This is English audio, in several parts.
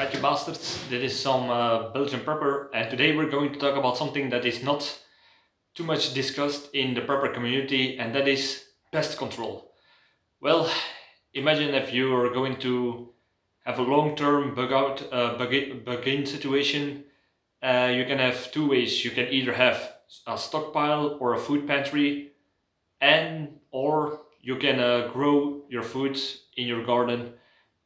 Right, you bastards, this is some uh, Belgian prepper and today we're going to talk about something that is not too much discussed in the prepper community and that is pest control. Well, imagine if you are going to have a long-term bug out, uh, bug, in, bug in situation, uh, you can have two ways. You can either have a stockpile or a food pantry and or you can uh, grow your food in your garden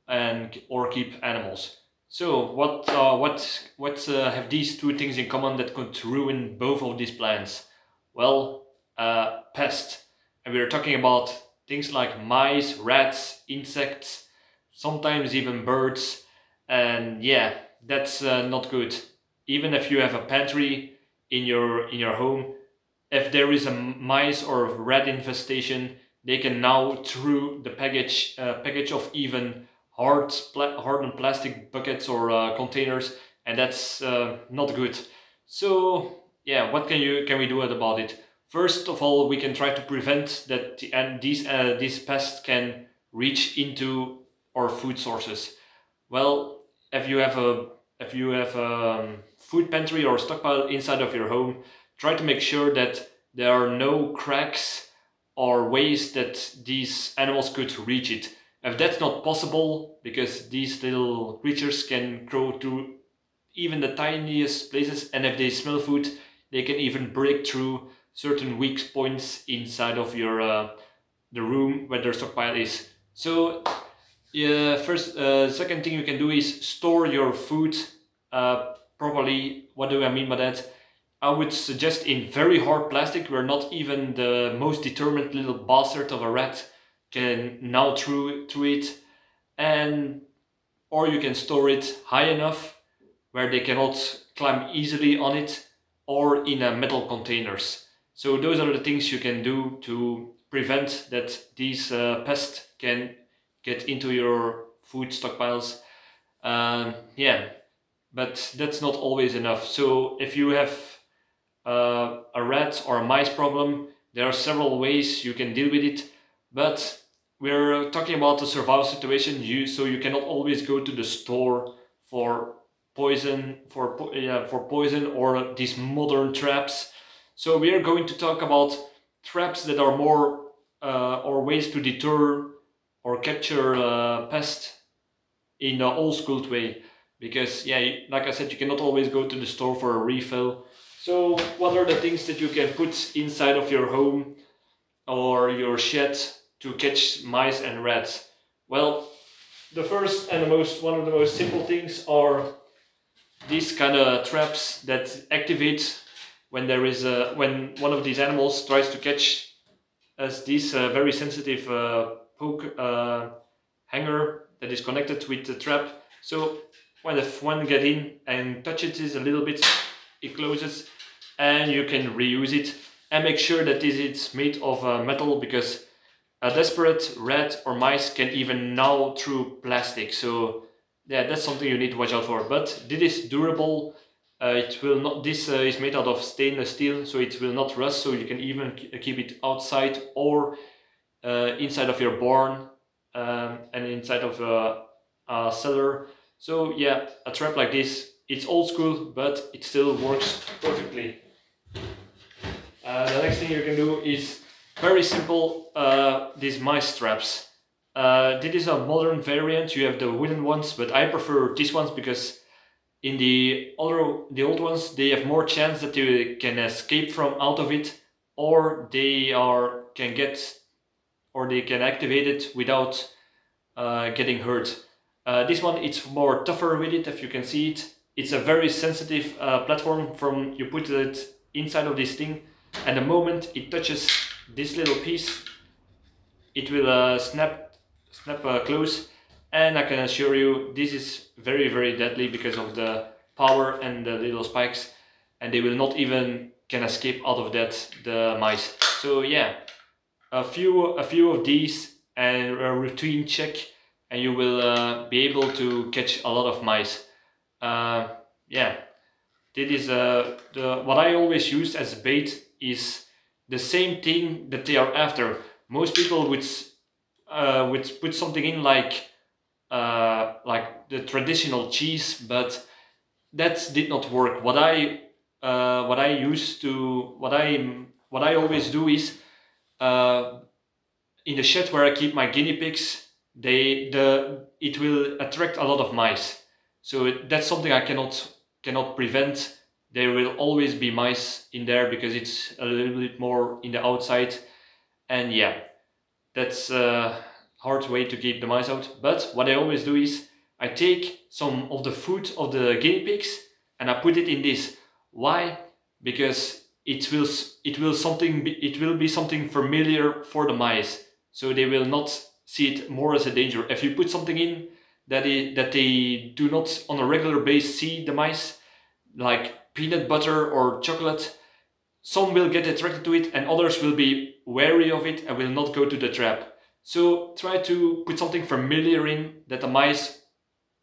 and or keep animals. So what uh, what what uh, have these two things in common that could ruin both of these plants? Well, uh, pest, and we are talking about things like mice, rats, insects, sometimes even birds, and yeah, that's uh, not good. Even if you have a pantry in your in your home, if there is a mice or rat infestation, they can now through the package uh, package of even hard hardened plastic buckets or uh, containers and that's uh, not good. So yeah what can you can we do about it? First of all we can try to prevent that the, and these uh, these pests can reach into our food sources. Well if you have a if you have a um, food pantry or stockpile inside of your home try to make sure that there are no cracks or ways that these animals could reach it if that's not possible, because these little creatures can grow to even the tiniest places, and if they smell food, they can even break through certain weak points inside of your uh, the room where their stockpile is. So, yeah, first, uh, second thing you can do is store your food uh, properly. What do I mean by that? I would suggest in very hard plastic where not even the most determined little bastard of a rat can now through through it and or you can store it high enough where they cannot climb easily on it or in a metal containers. So those are the things you can do to prevent that these uh, pests can get into your food stockpiles. Um, yeah, but that's not always enough. So if you have uh, a rat or a mice problem, there are several ways you can deal with it, but we're talking about a survival situation, you so you cannot always go to the store for poison, for yeah, for poison or these modern traps. So we are going to talk about traps that are more uh, or ways to deter or capture uh, pests in the old school way. Because yeah, like I said, you cannot always go to the store for a refill. So what are the things that you can put inside of your home or your shed to catch mice and rats? Well, the first and the most one of the most simple things are these kind of traps that activate when there is a when one of these animals tries to catch as this uh, very sensitive uh, hook uh, hanger that is connected with the trap. So when the one get in and touches it a little bit, it closes and you can reuse it and make sure that this is made of uh, metal because a desperate rat or mice can even gnaw through plastic. So yeah, that's something you need to watch out for. But this is durable. Uh, it will not. This uh, is made out of stainless steel, so it will not rust. So you can even keep it outside or uh, inside of your barn um, and inside of a, a cellar. So yeah, a trap like this, it's old school, but it still works perfectly. Uh, the next thing you can do is very simple, uh, these mice traps. Uh, this is a modern variant, you have the wooden ones, but I prefer these ones because in the other, the old ones, they have more chance that you can escape from out of it, or they are can get, or they can activate it without uh, getting hurt. Uh, this one, it's more tougher with it, if you can see it. It's a very sensitive uh, platform from, you put it inside of this thing, and the moment it touches this little piece it will uh, snap snap uh, close and I can assure you this is very very deadly because of the power and the little spikes and they will not even can escape out of that the mice. So yeah a few a few of these and a routine check and you will uh, be able to catch a lot of mice. Uh, yeah this is uh, the what I always use as bait is the same thing that they are after. Most people would uh, would put something in like uh, like the traditional cheese, but that did not work. What I uh, what I used to what I what I always do is uh, in the shed where I keep my guinea pigs, they the it will attract a lot of mice. So that's something I cannot cannot prevent. There will always be mice in there because it's a little bit more in the outside, and yeah, that's a hard way to keep the mice out. But what I always do is I take some of the food of the guinea pigs and I put it in this. Why? Because it will it will something it will be something familiar for the mice, so they will not see it more as a danger. If you put something in that it, that they do not on a regular basis see the mice, like peanut butter or chocolate, some will get attracted to it and others will be wary of it and will not go to the trap. So try to put something familiar in that the mice,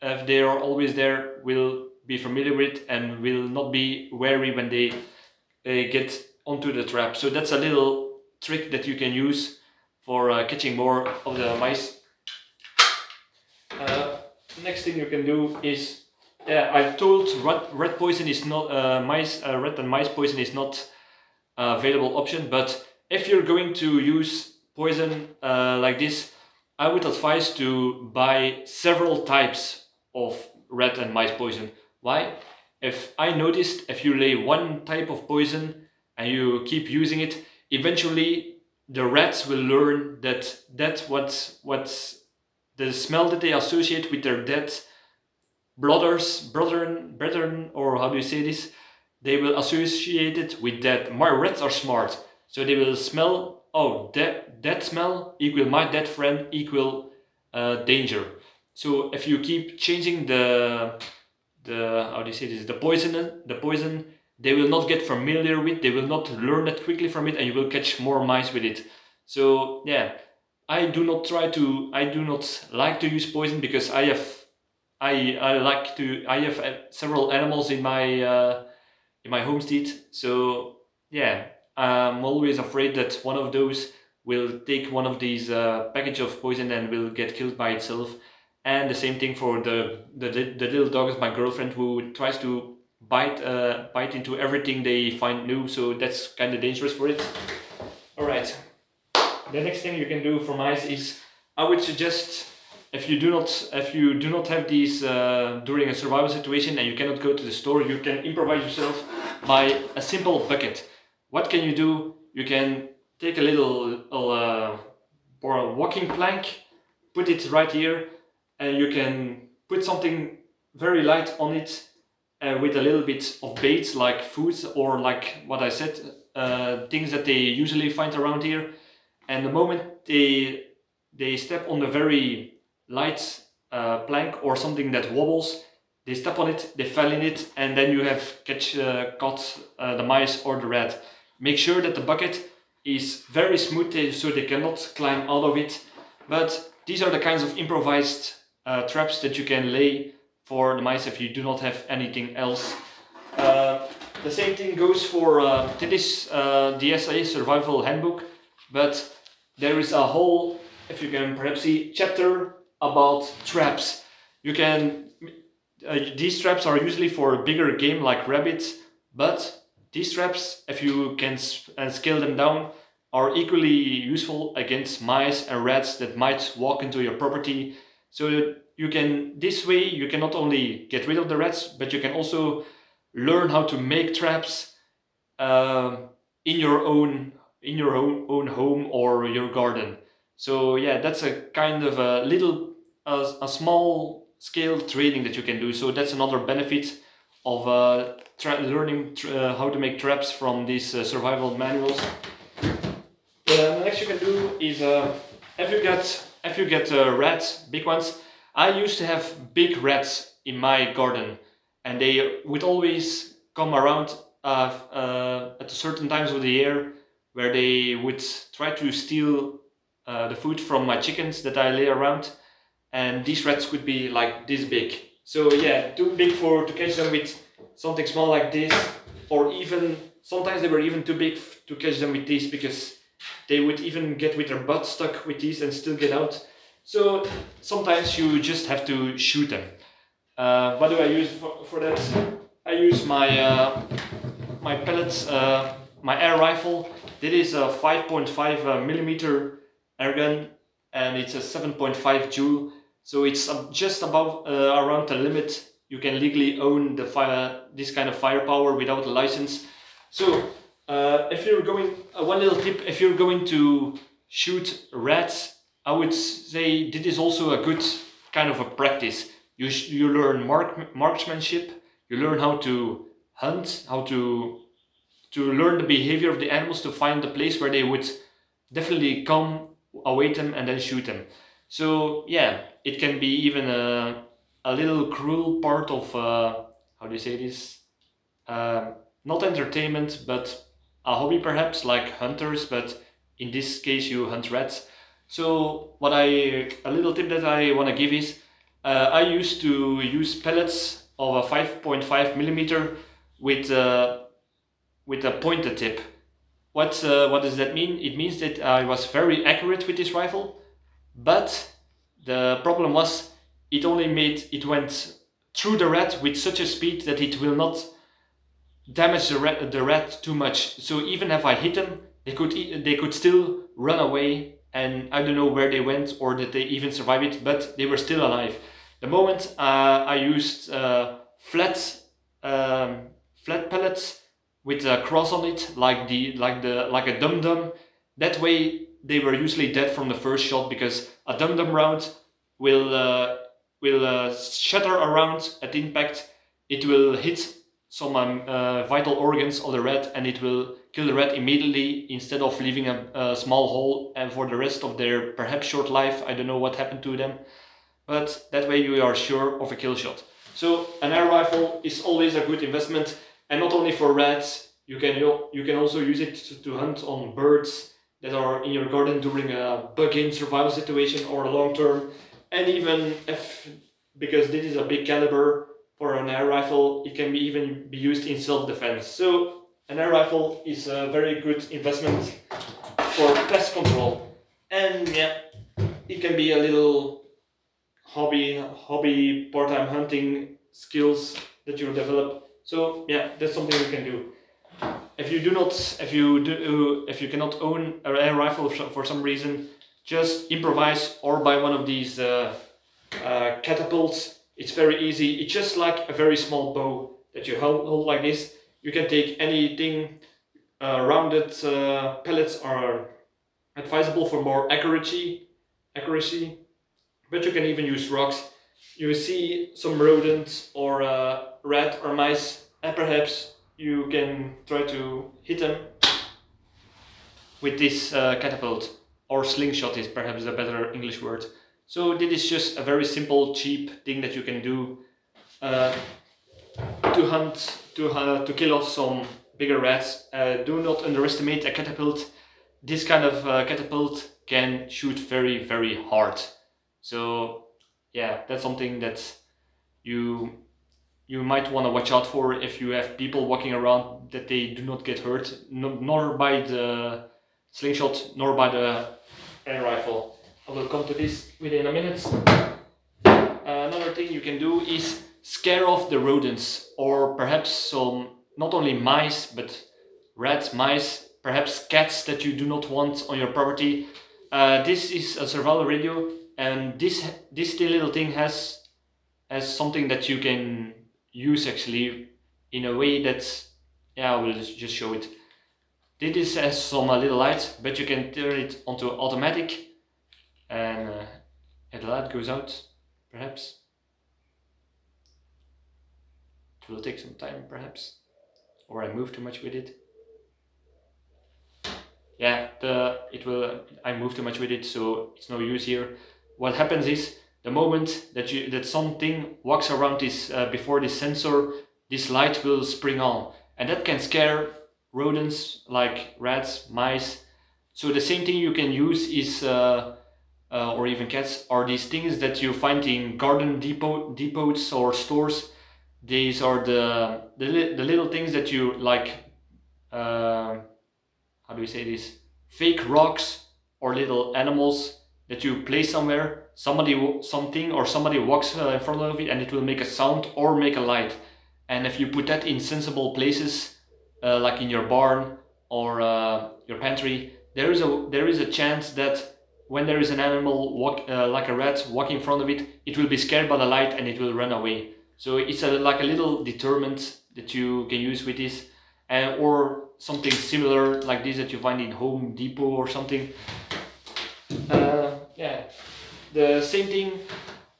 if they are always there, will be familiar with and will not be wary when they uh, get onto the trap. So that's a little trick that you can use for uh, catching more of the mice. Uh, next thing you can do is, yeah, I've told rat, rat poison is not uh, mice, uh, rat and mice poison is not available option, but if you're going to use poison uh, like this, I would advise to buy several types of rat and mice poison. Why? If I noticed if you lay one type of poison and you keep using it, eventually the rats will learn that that's what what's the smell that they associate with their dead brothers, brethren, brethren, or how do you say this? They will associate it with that. My rats are smart, so they will smell oh, that, that smell equal my dead friend equal uh, danger. So if you keep changing the, the how do you say this, the poison, the poison, they will not get familiar with, they will not learn that quickly from it and you will catch more mice with it. So yeah, I do not try to, I do not like to use poison because I have, I, I like to, I have uh, several animals in my, uh, in my homestead. So yeah, I'm always afraid that one of those will take one of these uh, package of poison and will get killed by itself. And the same thing for the the, the little dog is my girlfriend who tries to bite uh, bite into everything they find new. So that's kind of dangerous for it. All right. The next thing you can do for mice is I would suggest if you do not if you do not have these uh, during a survival situation and you cannot go to the store, you can improvise yourself by a simple bucket what can you do? You can take a little uh, or a walking plank, put it right here, and you can put something very light on it uh, with a little bit of bait like foods or like what I said, uh, things that they usually find around here. And the moment they they step on a very light uh, plank or something that wobbles, they step on it, they fell in it, and then you have catch uh, caught uh, the mice or the rat. Make sure that the bucket is very smooth so they cannot climb out of it. But these are the kinds of improvised uh, traps that you can lay for the mice if you do not have anything else. Uh, the same thing goes for uh, this uh, DSA survival handbook, but there is a whole, if you can perhaps see, chapter about traps. You can, uh, these traps are usually for a bigger game like rabbits, but these traps, if you can uh, scale them down, are equally useful against mice and rats that might walk into your property. So you can, this way, you can not only get rid of the rats, but you can also learn how to make traps uh, in your own in your own, own home or your garden. So yeah, that's a kind of a little, a, a small scale training that you can do. So that's another benefit of uh, learning uh, how to make traps from these uh, survival manuals. the next you can do is uh, if you get if you get uh, rats, big ones. I used to have big rats in my garden, and they would always come around uh, at certain times of the year where they would try to steal the food from my chickens that I lay around, and these rats could be like this big so yeah, too big for to catch them with something small like this, or even sometimes they were even too big to catch them with these because they would even get with their butt stuck with these and still get out. So sometimes you just have to shoot them. Uh, what do I use for, for that? I use my uh, my pellets, uh, my air rifle. This is a 5.5 uh, millimeter air gun, and it's a 7.5 joule. So it's just above uh, around the limit you can legally own the fire this kind of firepower without a license. So uh, if you're going, uh, one little tip, if you're going to shoot rats, I would say this is also a good kind of a practice. You, you learn mark, marksmanship, you learn how to hunt, how to to learn the behavior of the animals to find the place where they would definitely come, await them, and then shoot them. So yeah, it can be even a, a little cruel part of uh, how do you say this? Uh, not entertainment, but a hobby perhaps, like hunters. But in this case, you hunt rats. So what I a little tip that I want to give is uh, I used to use pellets of a 5.5 millimeter with uh, with a pointed tip. What uh, what does that mean? It means that I was very accurate with this rifle, but the problem was it only made it went through the rat with such a speed that it will not damage the rat, the rat too much. So even if I hit them, they could they could still run away, and I don't know where they went or that they even survived it, but they were still alive. The moment uh, I used uh, flat um, flat pellets with a cross on it, like the like the like a dum dum, that way they were usually dead from the first shot because a dum dum round will uh, will uh, shatter around at impact. It will hit some um, uh, vital organs of the rat and it will kill the rat immediately instead of leaving a, a, small hole and for the rest of their perhaps short life. I don't know what happened to them, but that way you are sure of a kill shot. So an air rifle is always a good investment and not only for rats, you can, you can also use it to hunt on birds that are in your garden during a bug-in survival situation or a long term and even if because this is a big caliber for an air rifle, it can be even be used in self-defense. So an air rifle is a very good investment for pest control. And yeah, it can be a little hobby, hobby part-time hunting skills that you develop. So yeah, that's something you can do. If you do not, if you do, if you cannot own an air rifle for some reason, just improvise or buy one of these uh, uh, catapults. It's very easy. It's just like a very small bow that you hold, hold like this. You can take anything. Uh, rounded uh, pellets are advisable for more accuracy, accuracy, but you can even use rocks. You see some rodents or uh, rat or mice, and perhaps you can try to hit them with this uh, catapult or slingshot is perhaps a better English word. So this is just a very simple, cheap thing that you can do uh, to hunt, to, uh, to kill off some bigger rats. Uh, do not underestimate a catapult. This kind of uh, catapult can shoot very, very hard. So yeah, that's something that you you might want to watch out for if you have people walking around that they do not get hurt, nor by the slingshot, nor by the air rifle. I will come to this within a minute. Another thing you can do is scare off the rodents or perhaps some not only mice but rats, mice, perhaps cats that you do not want on your property. Uh, this is a survival radio and this this little thing has has something that you can use actually in a way that yeah I will just show it this has some uh, little light, but you can turn it onto automatic and uh, the light goes out, perhaps. It will take some time, perhaps, or I move too much with it. Yeah, the it will. I move too much with it, so it's no use here. What happens is the moment that you that something walks around this uh, before this sensor, this light will spring on, and that can scare rodents like rats, mice. So the same thing you can use is, uh, uh, or even cats, are these things that you find in garden depot, depots or stores. These are the, the, li the little things that you like, uh, how do you say this? Fake rocks or little animals that you place somewhere somebody something or somebody walks uh, in front of it and it will make a sound or make a light. And if you put that in sensible places uh, like in your barn or uh, your pantry there is a there is a chance that when there is an animal walk uh, like a rat walking in front of it it will be scared by the light and it will run away. So it's a, like a little deterrent that you can use with this. And or something similar like this that you find in home depot or something. Uh, yeah the same thing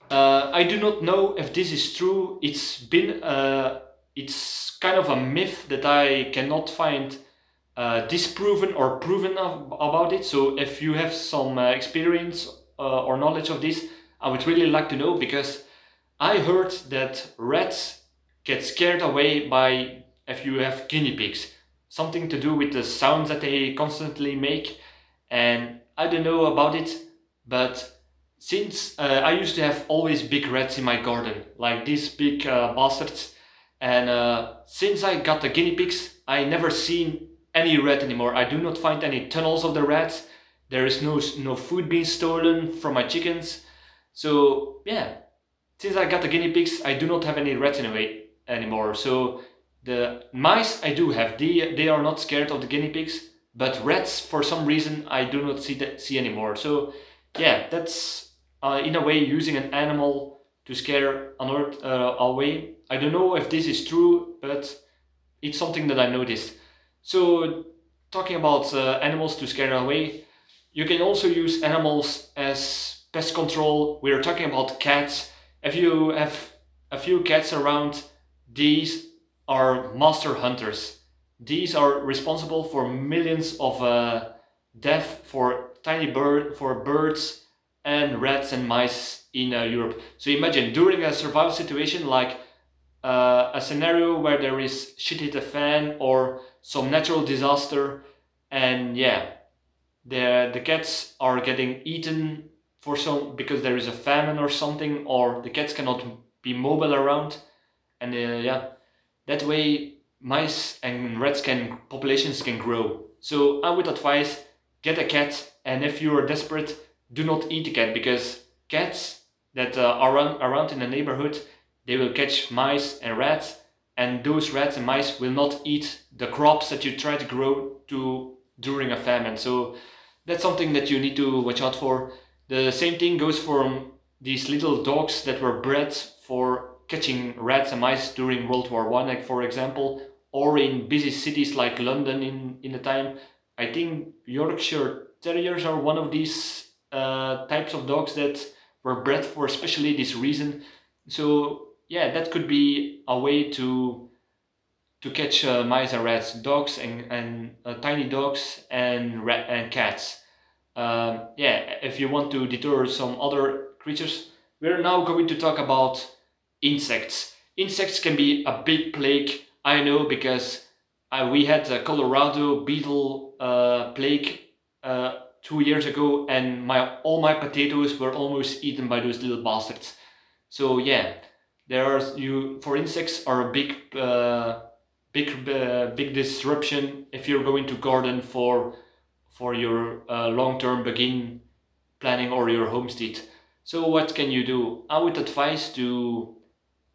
uh, i do not know if this is true it's been uh, it's kind of a myth that i cannot find uh, disproven or proven of, about it. So if you have some uh, experience uh, or knowledge of this, I would really like to know because I heard that rats get scared away by if you have guinea pigs. Something to do with the sounds that they constantly make. And I don't know about it, but since uh, I used to have always big rats in my garden, like these big uh, bastards, and uh, since I got the guinea pigs, I never seen any rat anymore. I do not find any tunnels of the rats. There is no no food being stolen from my chickens. So yeah, since I got the guinea pigs, I do not have any rats anyway anymore. So the mice I do have. They they are not scared of the guinea pigs, but rats for some reason I do not see that see anymore. So yeah, that's uh, in a way using an animal to scare another uh, away. I don't know if this is true, but it's something that I noticed. So talking about uh, animals to scare away, you can also use animals as pest control. We are talking about cats. If you have a few cats around, these are master hunters. These are responsible for millions of uh, death for tiny bird, for birds and rats and mice in uh, Europe. So imagine during a survival situation like uh, a scenario where there is shit hit a fan or some natural disaster and yeah the the cats are getting eaten for some because there is a famine or something or the cats cannot be mobile around and uh, yeah that way mice and rats can populations can grow so i would advise get a cat and if you are desperate do not eat the cat because cats that uh, are around, around in the neighborhood they will catch mice and rats and those rats and mice will not eat the crops that you try to grow to during a famine. So that's something that you need to watch out for. The same thing goes for these little dogs that were bred for catching rats and mice during World War One, like for example, or in busy cities like London in, in the time. I think Yorkshire Terriers are one of these uh, types of dogs that were bred for especially this reason. So yeah, that could be a way to to catch uh, mice and rats, dogs and, and uh, tiny dogs and rat and cats. Um, yeah, if you want to deter some other creatures, we're now going to talk about insects. Insects can be a big plague, I know, because uh, we had a Colorado beetle uh, plague uh, two years ago, and my all my potatoes were almost eaten by those little bastards. So yeah, there are you for insects are a big uh, big uh, big disruption if you're going to garden for for your uh, long-term bug-in planning or your homestead so what can you do? I would advise to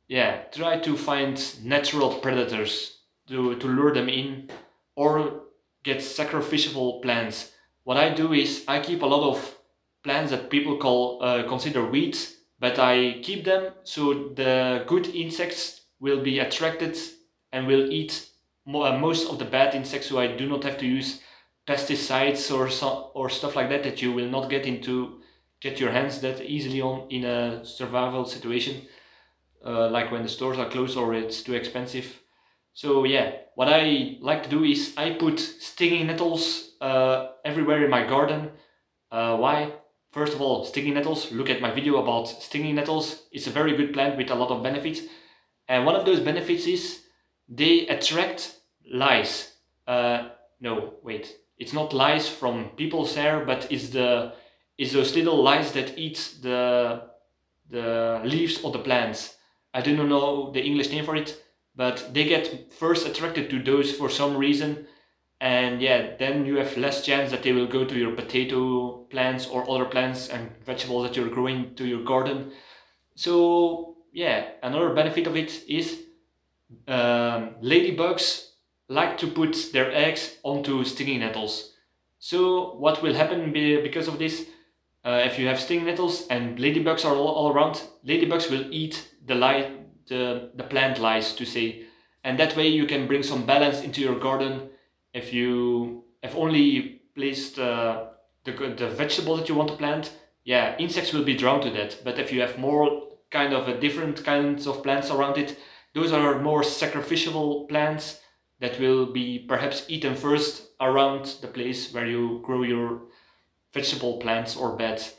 yeah try to find natural predators to, to lure them in or get sacrificial plants what i do is i keep a lot of plants that people call uh, consider weeds but I keep them so the good insects will be attracted and will eat uh, most of the bad insects so I do not have to use pesticides or so, or stuff like that that you will not get into get your hands that easily on in a survival situation uh, like when the stores are closed or it's too expensive. So yeah what I like to do is I put stinging nettles uh, everywhere in my garden uh, why First of all, stinging nettles, look at my video about stinging nettles. It's a very good plant with a lot of benefits. And one of those benefits is they attract lice. Uh, no, wait, it's not lice from people's hair, but it's the it's those little lice that eat the the leaves of the plants. I do not know the English name for it, but they get first attracted to those for some reason, and yeah then you have less chance that they will go to your potato plants or other plants and vegetables that you're growing to your garden. So yeah another benefit of it is um, ladybugs like to put their eggs onto stinging nettles. So what will happen because of this uh, if you have stinging nettles and ladybugs are all, all around ladybugs will eat the light the, the plant lice to say. And that way you can bring some balance into your garden if you have only placed uh, the, the vegetable that you want to plant, yeah, insects will be drawn to that. But if you have more kind of a different kinds of plants around it, those are more sacrificial plants that will be perhaps eaten first around the place where you grow your vegetable plants or beds.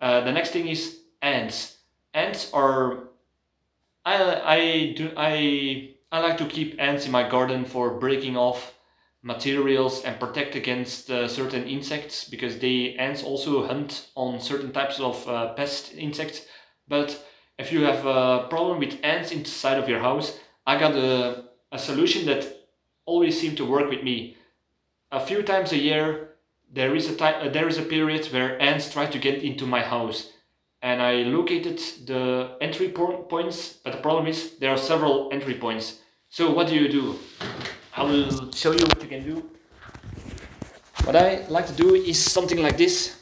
Uh, the next thing is ants. Ants are I I do I I like to keep ants in my garden for breaking off materials and protect against uh, certain insects because the ants also hunt on certain types of uh, pest insects. But if you have a problem with ants inside of your house, I got a, a solution that always seemed to work with me. A few times a year, there is a time, uh, there is a period where ants try to get into my house, and I located the entry po points. But the problem is there are several entry points. So what do you do? I will show you what you can do. What I like to do is something like this.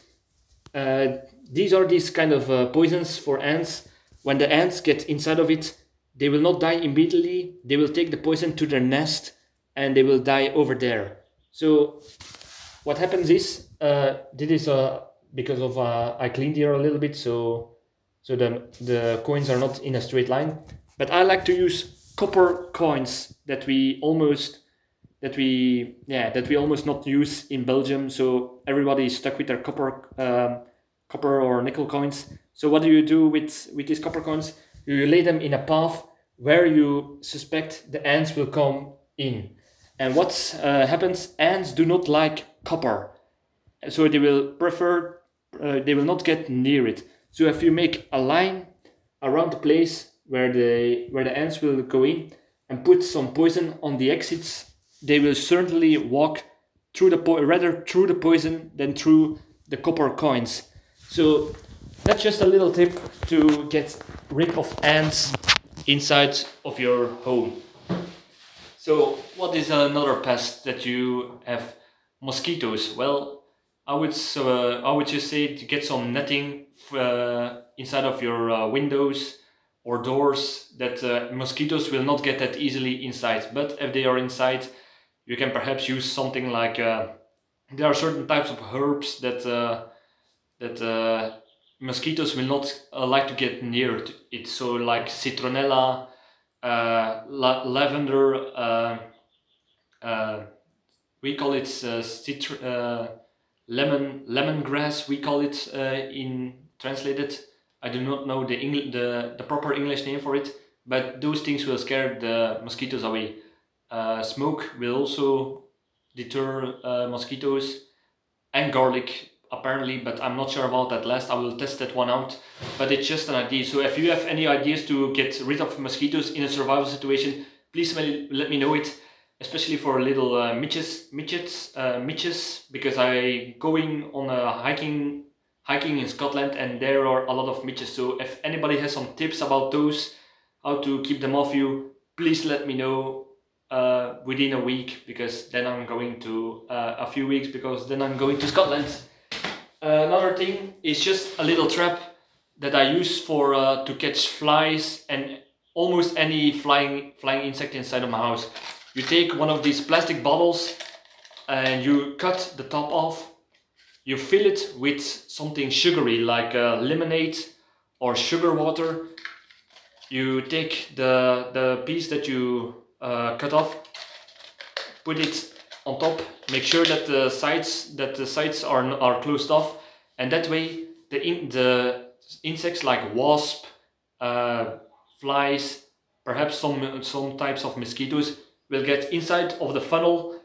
Uh, these are these kind of uh, poisons for ants. When the ants get inside of it, they will not die immediately. They will take the poison to their nest and they will die over there. So what happens is, uh, this is uh, because of uh, I cleaned here a little bit, so so the the coins are not in a straight line. But I like to use copper coins that we almost that we yeah that we almost not use in Belgium. So everybody is stuck with their copper um, copper or nickel coins. So what do you do with with these copper coins? You lay them in a path where you suspect the ants will come in. And what uh, happens? Ants do not like copper, so they will prefer uh, they will not get near it. So if you make a line around the place where the where the ants will go in and put some poison on the exits they will certainly walk through the po- rather through the poison than through the copper coins. So that's just a little tip to get rid of ants inside of your home. So what is another pest that you have? Mosquitoes. Well, I would uh, I would just say to get some netting uh, inside of your uh, windows or doors that uh, mosquitoes will not get that easily inside. But if they are inside, you can perhaps use something like uh, there are certain types of herbs that uh, that uh, mosquitoes will not uh, like to get near to it. So like citronella, uh, la lavender, uh, we call it lemon lemongrass. We call it in translated. I do not know the English the the proper English name for it, but those things will scare the mosquitoes away. Uh, smoke will also deter uh, mosquitoes and garlic apparently but I'm not sure about that last. I will test that one out but it's just an idea. So if you have any ideas to get rid of mosquitoes in a survival situation please let me know it especially for little uh, midges midgets uh, because I going on a hiking hiking in Scotland and there are a lot of midges. So if anybody has some tips about those how to keep them off you please let me know uh, within a week because then I'm going to uh, a few weeks because then I'm going to Scotland. Uh, another thing is just a little trap that I use for uh, to catch flies and almost any flying flying insect inside of my house. You take one of these plastic bottles and you cut the top off. You fill it with something sugary like uh, lemonade or sugar water. You take the the piece that you uh, cut off, put it on top, make sure that the sides that the sides are are closed off, and that way the in, the insects like wasp, uh, flies, perhaps some some types of mosquitoes will get inside of the funnel,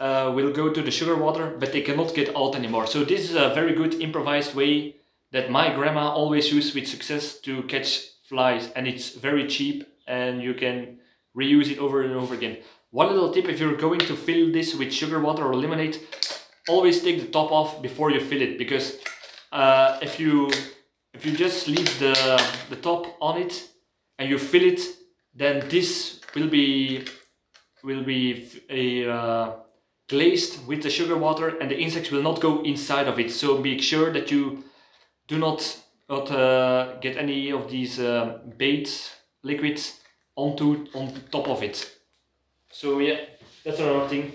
uh, will go to the sugar water, but they cannot get out anymore. So this is a very good improvised way that my grandma always used with success to catch flies, and it's very cheap, and you can reuse it over and over again. One little tip if you're going to fill this with sugar water or lemonade, always take the top off before you fill it because uh, if you if you just leave the, the top on it and you fill it, then this will be will be a, uh, glazed with the sugar water and the insects will not go inside of it. So make sure that you do not, not uh, get any of these uh, bait liquids onto on top of it. So yeah, that's another thing.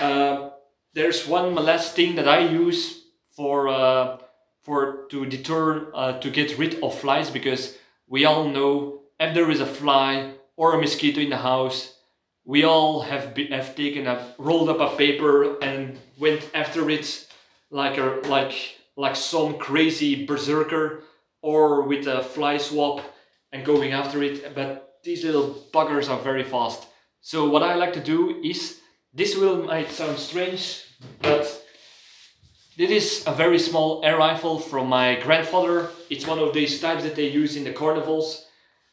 Uh, there's one last thing that I use for uh, for to deter uh, to get rid of flies because we all know if there is a fly or a mosquito in the house, we all have be, have taken a rolled up a paper and went after it like a like like some crazy berserker or with a fly swap and going after it but these little buggers are very fast. So what I like to do is this will might sound strange but this is a very small air rifle from my grandfather. It's one of these types that they use in the carnivals.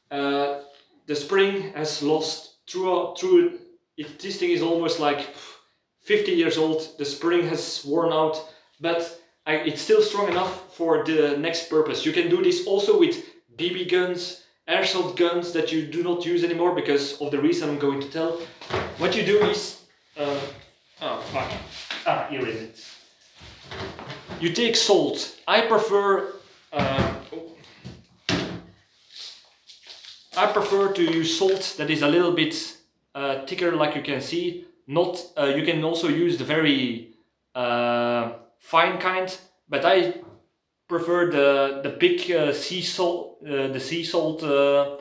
Uh, the spring has lost through through it, this thing is almost like 50 years old. The spring has worn out but I, it's still strong enough for the next purpose. You can do this also with bb guns airsoft guns that you do not use anymore because of the reason i'm going to tell. What you do is uh, oh fuck. Ah here is. It you take salt. I prefer uh, I prefer to use salt that is a little bit uh, thicker like you can see. Not uh, You can also use the very uh, fine kind, but I prefer the, the big uh, sea salt, uh, the sea salt uh,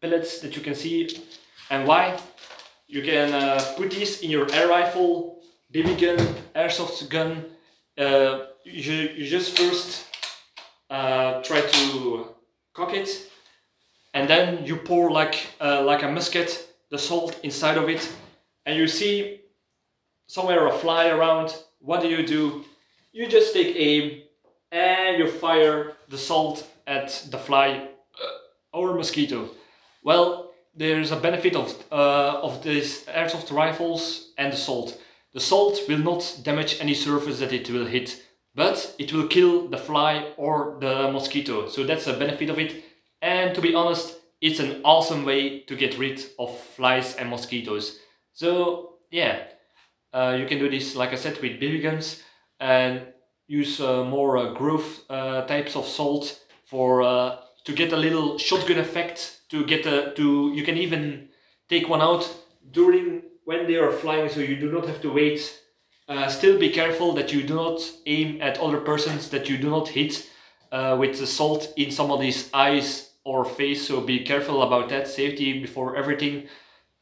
pellets that you can see. And why? You can put this in your air rifle, BB gun, airsoft gun. you, you just first try to cock it and then you pour like uh, like a musket the salt inside of it and you see somewhere a fly around what do you do you just take aim and you fire the salt at the fly uh, or mosquito. Well there's a benefit of uh, of these airsoft rifles and the salt. The salt will not damage any surface that it will hit but it will kill the fly or the mosquito. So that's a benefit of it. And to be honest, it's an awesome way to get rid of flies and mosquitoes. So yeah, uh, you can do this, like I said, with BB guns. And use uh, more uh, growth uh, types of salt for uh, to get a little shotgun effect. To get a to you can even take one out during when they are flying, so you do not have to wait. Uh, still be careful that you do not aim at other persons, that you do not hit with the salt in somebody's eyes or face so be careful about that safety before everything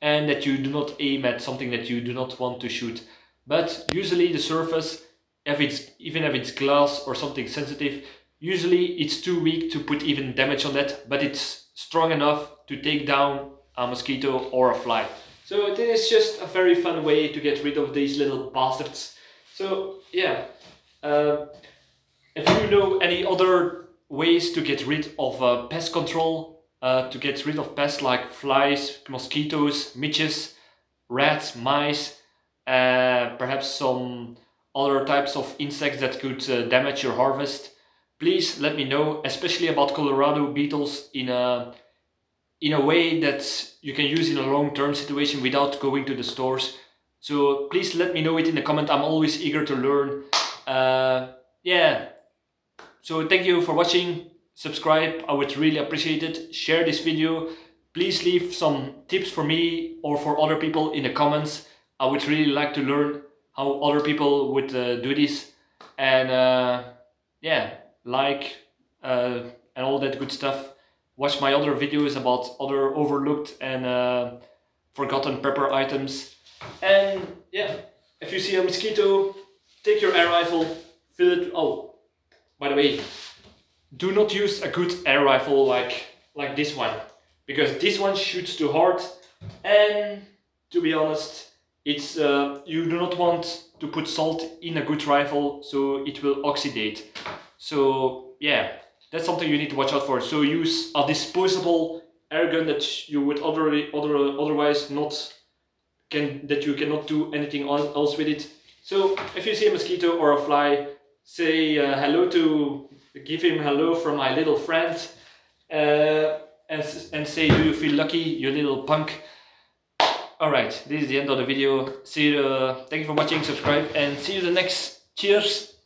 and that you do not aim at something that you do not want to shoot but usually the surface if it's even if it's glass or something sensitive usually it's too weak to put even damage on that but it's strong enough to take down a mosquito or a fly. So this is just a very fun way to get rid of these little bastards. So yeah uh, if you know any other ways to get rid of uh, pest control, uh, to get rid of pests like flies, mosquitoes, midges, rats, mice, uh, perhaps some other types of insects that could uh, damage your harvest. Please let me know, especially about Colorado beetles in a in a way that you can use in a long-term situation without going to the stores. So please let me know it in the comment. I'm always eager to learn. Uh, yeah, so thank you for watching, subscribe, I would really appreciate it, share this video, please leave some tips for me or for other people in the comments. I would really like to learn how other people would uh, do this and uh, yeah, like uh, and all that good stuff. Watch my other videos about other overlooked and forgotten prepper items. And yeah, if you see a mosquito, take your air rifle, fill it, oh, by the way, do not use a good air rifle like, like this one, because this one shoots too hard and to be honest, it's uh, you do not want to put salt in a good rifle so it will oxidate. So yeah, that's something you need to watch out for. So use a disposable air gun that you would other, other, otherwise not can that you cannot do anything else with it. So if you see a mosquito or a fly, say uh, hello to, give him hello from my little friend, uh, and, and say, do you feel lucky, you little punk? Alright, this is the end of the video. See you, uh, thank you for watching, subscribe, and see you the next. Cheers!